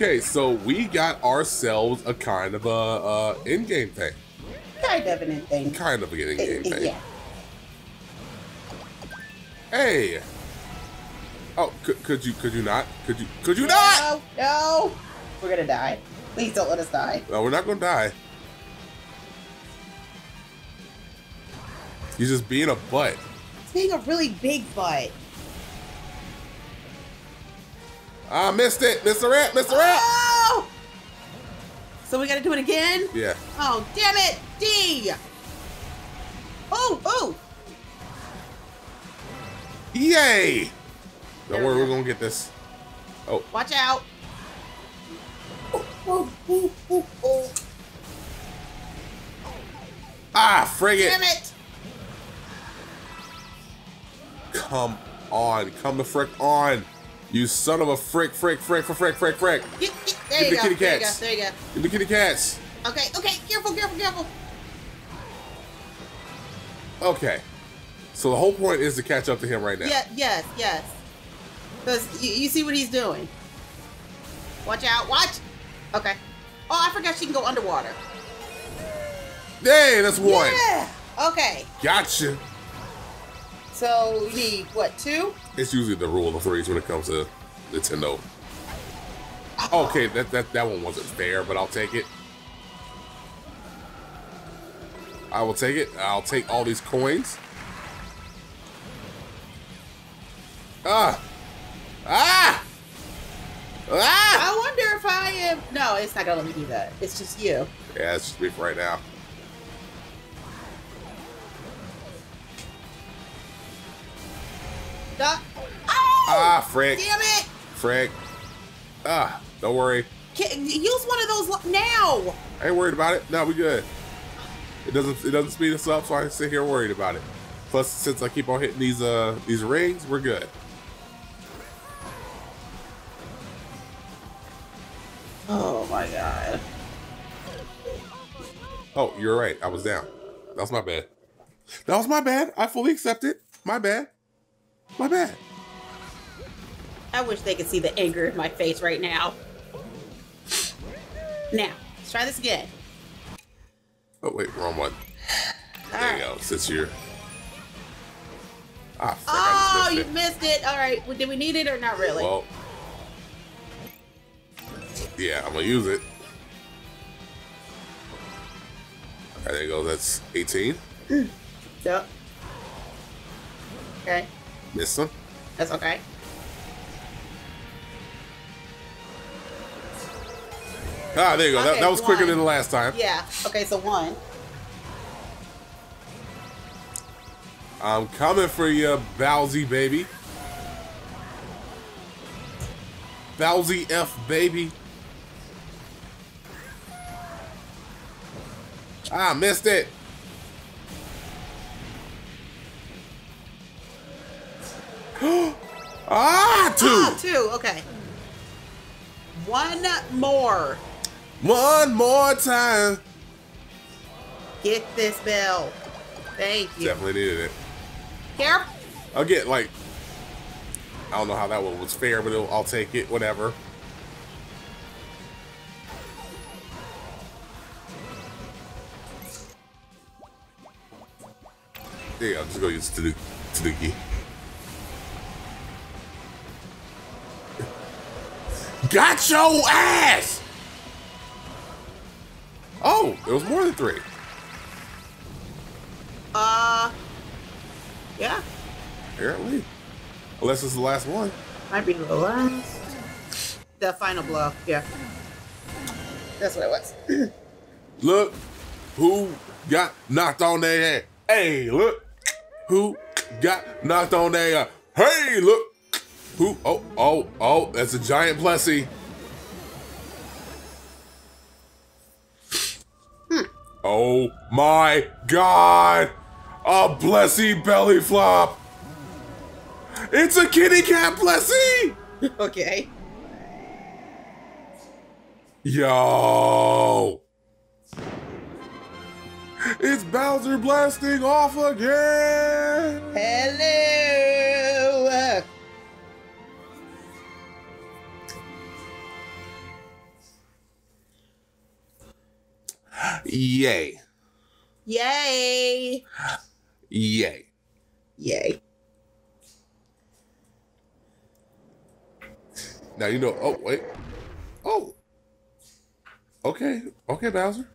Okay, so we got ourselves a kind of a uh, in-game thing. Kind of an thing. Kind of an in-game thing. Yeah. Hey. Oh, could, could you could you not? Could you could you not? No, no. We're gonna die. Please don't let us die. No, we're not gonna die. He's just being a butt. It's being a really big butt. I missed it, Mr. Rat, Mr. Rat. Oh! So we gotta do it again? Yeah. Oh, damn it! D! Oh, oh! Yay! Don't worry, we're gonna get this. Oh, Watch out! Oh, oh, oh, oh, oh. ah, frig it! Damn it! Come on, come the frick on! You son of a frick, frick, frick, frick, frick, frick, frick! Get, get, there Get you the go. kitty There you go. There you go. Give me kitty cats. Okay, okay. Careful, careful, careful. Okay. So the whole point is to catch up to him right now. Yeah, yes, yes. Because you, you see what he's doing. Watch out. Watch. Okay. Oh, I forgot she can go underwater. Yay, that's one. Yeah. Okay. Gotcha. So we need what? Two? It's usually the rule of threes when it comes to Nintendo. Okay, that, that, that one wasn't fair, but I'll take it. I will take it. I'll take all these coins. Ah! Ah! Ah! I wonder if I am. No, it's not gonna let me do that. It's just you. Yeah, it's just me for right now. Duh. Oh! Ah, frick. Damn it! Frick. Ah, don't worry. Can, use one of those now. I ain't worried about it. No, we good. It doesn't it doesn't speed us up, so I can sit here worried about it. Plus, since I keep on hitting these uh these rings, we're good. Oh my god. Oh, you're right. I was down. That was my bad. That was my bad. I fully accept it. My bad. My bad. I wish they could see the anger in my face right now. Now, let's try this again. Oh wait, wrong one. There Alright. you go. Since you're ah, frick, Oh, I you missed missed it. All right. Well, did we need it or not really? Well, yeah, I'm gonna use it. Alright, there you go. That's 18. Yep. Okay. Missed one. That's okay. Ah, there you go. that, Okay, that was quicker than the last time. Yeah. Okay, so one. I'm coming for you, Bowsy baby. Bowsy F baby. Ah, missed it. Ah, two. Two, Okay. One more. One more time. Get this bell. Thank you. Definitely needed it. Here. I'll get like, I don't know how that one was fair, but it'll, I'll take it. Whatever. There you go. Just go use Tanuki. Got your ass! Oh, it was more than three. Uh. Yeah. Apparently. Unless it's the last one. Might be the last. The final blow. Yeah. That's what it was. Look who got knocked on their head. Hey, look who got knocked on their head. Hey, look who. Oh, oh, oh, that's a giant Plessie. Hmm. Oh my god! A Plessie belly flop! It's a kitty cat Plessie! okay. Yo! It's Bowser blasting off again! Yay. Yay! Yay. Yay! Now you know. Oh wait. Oh. Okay. Okay, Bowser.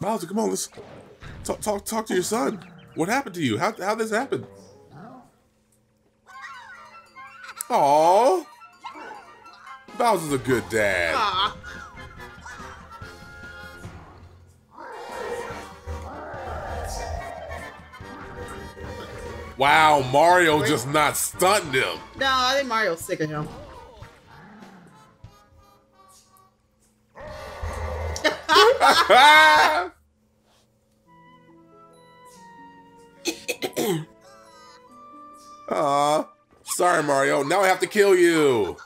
Bowser, come on. Let's talk. Talk. Talk to your son. What happened to you? How how this happened? Aw. Bowser's a good dad. Aw. Wow, Mario just not stunned him. No, I think Mario's sick of him. Aw. Sorry, Mario. Now I have to kill you.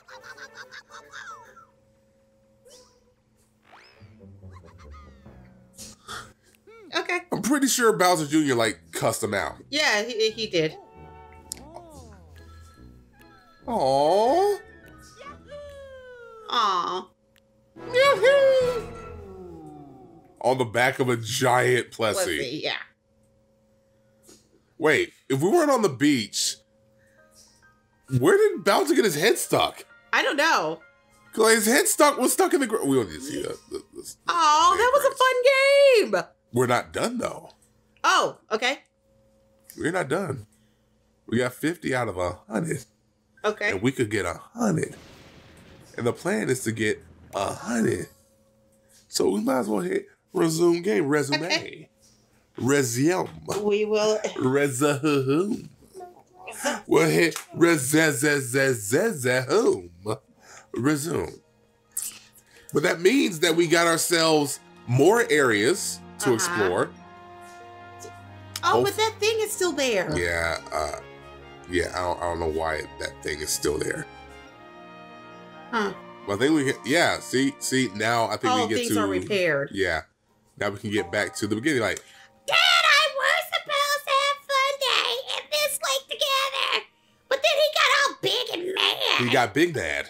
Okay. I'm pretty sure Bowser Jr. like cussed him out. Yeah, he, he did. Aww. Aw. On the back of a giant Let's Plessie. Yeah. Wait, if we weren't on the beach, where did Bowser get his head stuck? I don't know. Cause his head stuck was stuck in the ground. We don't need to see that. Th- this- Oh, that was a fun game. We're not done though. Oh, okay. We're not done. We got 50 out of a hundred. Okay. and we could get a hundred. And the plan is to get a hundred. So we might as well hit resume game, resume, resume, We will. resume. We'll hit resume, resume. But that means that we got ourselves more areas to Uh-huh. explore. Oh, but that thing is still there. Yeah, uh, yeah. I don't, I don't know why that thing is still there. Huh. Well, I think we can. Yeah. See, see. Now I think All we get things to. are repaired. Yeah. Now we can get back to the beginning. Like, Dad, I was supposed to have fun day at this lake together, but then he got all big and mad. he got big bad.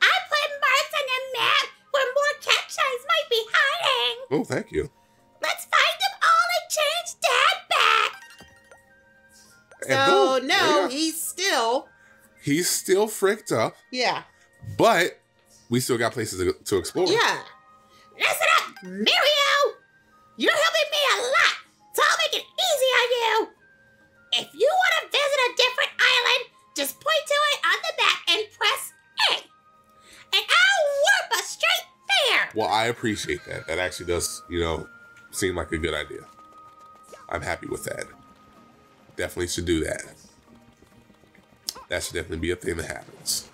I put marks on the map where more cat shines might be hiding. Oh, thank you. So boom, no, he's still. he's still fricked up, Yeah. but we still got places to, to explore. Yeah. Listen up, Mario. You're helping me a lot, so I'll make it easy on you. If you want to visit a different island, just point to it on the map and press A. And I'll warp us straight there. Well, I appreciate that. That actually does, you know, seem like a good idea. I'm happy with that. Definitely should do that. That should definitely be a thing that happens.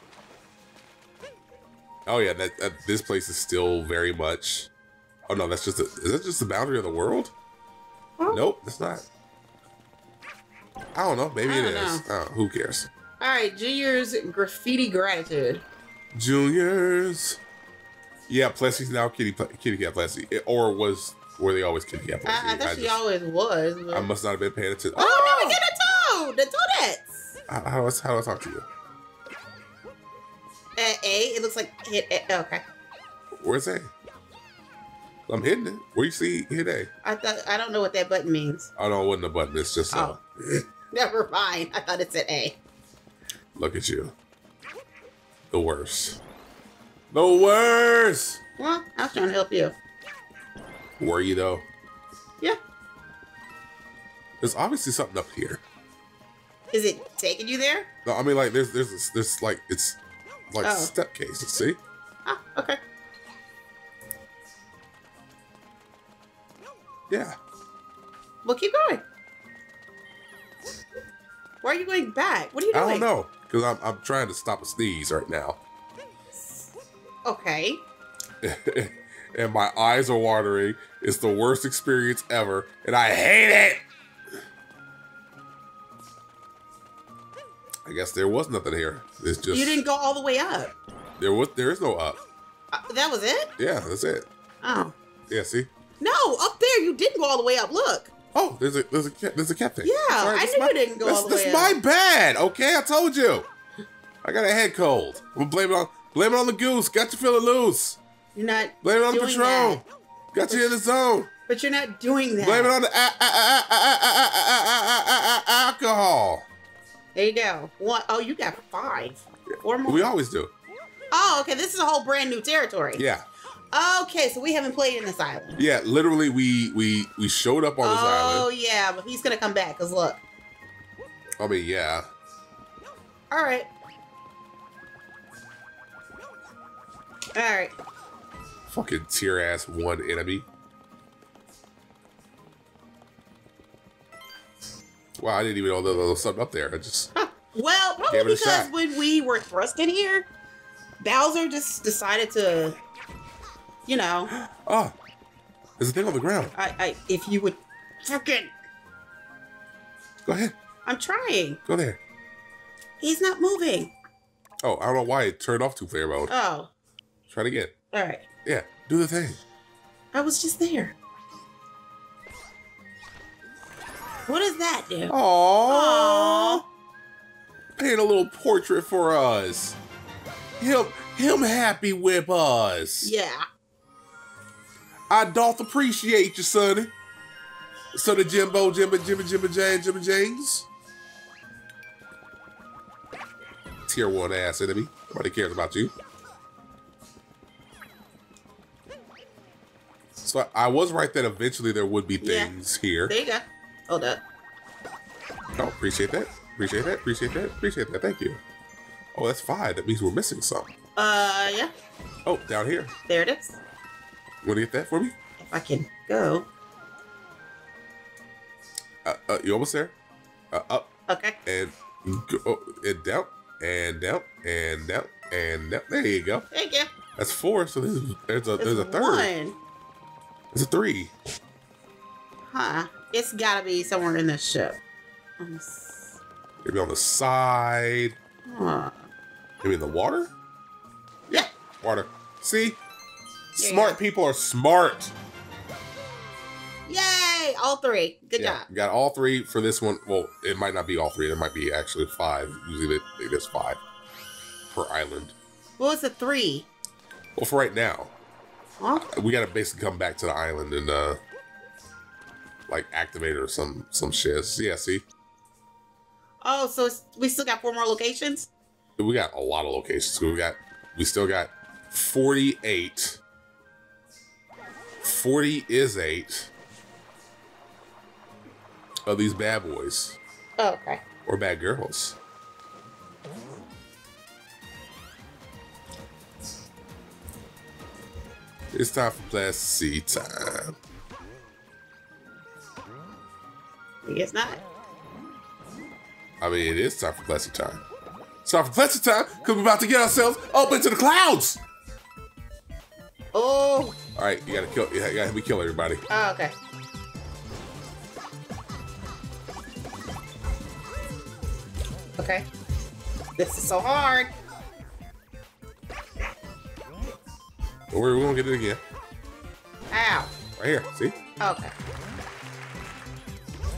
Oh yeah, that, that this place is still very much. Oh no, that's just a, is that just the boundary of the world? Huh? Nope, that's not. I don't know. Maybe it is. Oh, who cares? All right, Junior's graffiti gratitude. Juniors. Yeah, Plessie's now Kitty Kitty Cat Plessie, or was were they always Cat Plessie? I, I thought she just- always was. but- I must not have been paying attention. oh, now we get a toad. The toadettes. How, how, how do I talk to you? At A, it looks like hit. A. Okay. Where's A? I'm hitting it. Where you see hit A? I thought I don't know what that button means. I don't wasn't a button. It's just uh, Never mind. I thought it said A. look at you. The worst. The worst. Well, I was trying to help you. Were you though? Yeah. There's obviously something up here. Is it taking you there? No, I mean like there's there's this, this like it's like Oh. step cases. See? Oh, okay. Yeah. Well, keep going. Why are you going back? What are you doing? I don't know because I'm I'm trying to stop a sneeze right now. Okay. and my eyes are watering. It's the worst experience ever, and I hate it. I guess there was nothing here. It's just you didn't go all the way up. there was there is no up. Uh, that was it? Yeah, that's it. Oh. Yeah, see. No, up there you didn't go all the way up. Look. Oh, there's a there's a cat there's a cat thing. Yeah, Sorry, I knew my- you didn't go that's, all the way. that's my bad. Okay, I told you. I got a head cold. I'm gonna blame it on blame it on the goose. Got you feeling loose. You're not. Blame it on Patron. That. Got but, you in the zone. But you're not doing that. Blame it on the alcohol. There you go. One. Oh, you got five. Four more. We always do. Oh, okay. This is a whole brand new territory. Yeah. Okay, so we haven't played in this island. Yeah, literally, we we we showed up on this oh, island. Oh yeah, but he's gonna come back. Cause look. I mean, yeah. All right. All right. Fucking tear ass one enemy. Wow, I didn't even know there was something up there. I just Well, probably because when we were thrust in here, Bowser just decided to, you know, oh, there's a thing on the ground. I, I if you would, fucking. Go ahead, I'm trying. go there. He's not moving. Oh, I don't know why it turned off two player mode. Oh, Try it again. all right. Yeah, do the thing. I was just there. What does that do? Aww. Paint a little portrait for us. Him, him happy with us. Yeah. I doth appreciate you, sonny. Son of Jimbo, Jimbo, Jimmy, Jimmy, Jane, Jimmy James. Tier one ass enemy. Nobody cares about you. So I was right that eventually there would be Yeah. things here. There you go. Hold up. Oh, appreciate that. Appreciate that. Appreciate that. Appreciate that. Thank you. Oh, that's five. That means we're missing some. Uh, yeah. Oh, down here. There it is. Want to get that for me? If I can go. Uh, uh, you almost there? Uh, up Okay. and go, oh, and down and down and down and down. There you go. Thank you. That's four. So there's there's a there's a third. One. There's a three. Huh. It's gotta be somewhere in this ship. Um, s- Maybe on the side. Huh. Maybe in the water. Yeah. Water. See, Yeah, smart yeah. people are smart. Yay! All three. Good yeah, job. got all three for this one. Well, it might not be all three. There might be actually five. Usually there's five per island. What was the three? Well, for right now? We gotta basically come back to the island and uh, like activate or some some shit. Yeah, see, Oh, so it's, we still got four more locations? we got a lot of locations. We got we still got forty eight. Forty is eight of these bad boys Oh, okay. or bad girls. It's time for Class C time. I guess not. I mean, it is time for Classy time. It's time for Classy time because we're about to get ourselves up into the clouds. Oh, All right, you gotta kill. You gotta me kill everybody. oh okay. Okay. This is so hard. Don't worry, we're gonna get it again. Ow. Right here. See? Okay.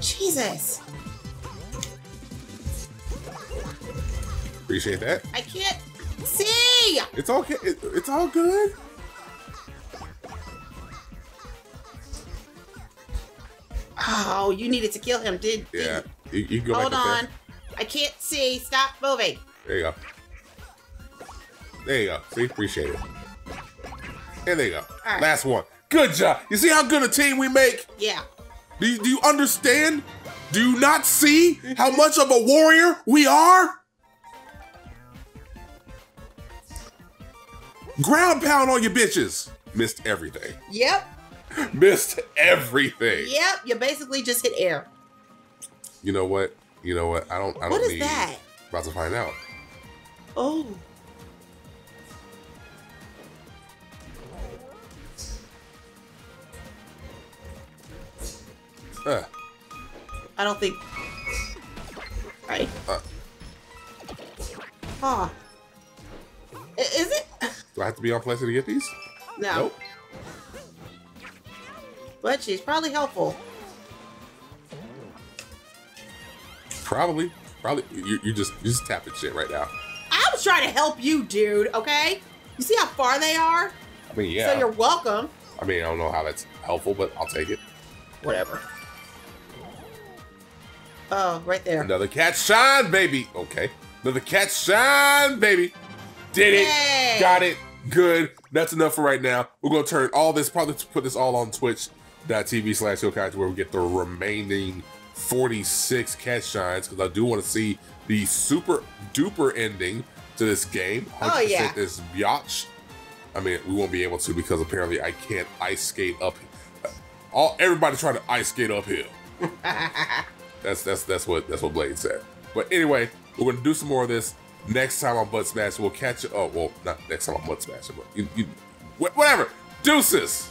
Jesus. Appreciate that. I can't see. It's okay. It, it's all good. Oh, you needed to kill him, did Yeah. You, you go Hold on. I can't see. Stop moving. there. There you go. There you go. See? Appreciate it. There you go. right. Last one. Good job. You see how good a team we make? Yeah. Do you, do you understand? Do you not see how much of a warrior we are? Ground pound on your bitches. Missed everything. Yep. Missed everything. Yep. You basically just hit air. You know what? You know what? I don't. I don't What is need. that? About to find out. Oh. Uh, I don't think. Right. Uh. Huh. I- Is it? do I have to be on Pleasant to get these? No. Nope. But she's probably helpful. Probably. Probably. You, you just you just tapping shit right now. I was trying to help you, dude. Okay. You see how far they are? I mean, yeah. So you're welcome. I mean, I don't know how that's helpful, but I'll take it. Whatever. Oh, right there. Another cat shine, baby. Okay. Another cat shine, baby. Did it. Yay. Got it. Good. That's enough for right now. We're gonna turn all this, probably put this all on twitch.tv slash Yokai where we get the remaining 46 cat shines, because I do want to see the super duper ending to this game. Oh, yeah. Is Biatch. I mean, we won't be able to because apparently I can't ice skate up. All everybody trying to ice skate uphill. That's that's that's what that's what Blade said. But anyway, we're gonna do some more of this next time on Butt Smash. We'll catch you. Oh well, not next time on Butt Smash, but you, you whatever. Deuces.